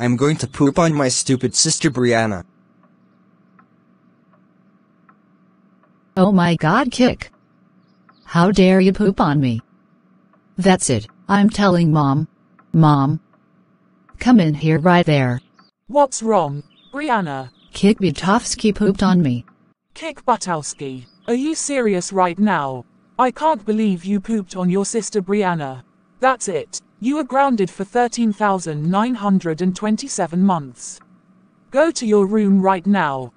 I'm going to poop on my stupid sister Brianna. Oh my god, Kick. How dare you poop on me? That's it, I'm telling mom. Mom. Come in here right there. What's wrong, Brianna? Kick Butowski pooped on me. Kick Butowski, are you serious right now? I can't believe you pooped on your sister Brianna. That's it. You are grounded for 13,927 months. Go to your room right now.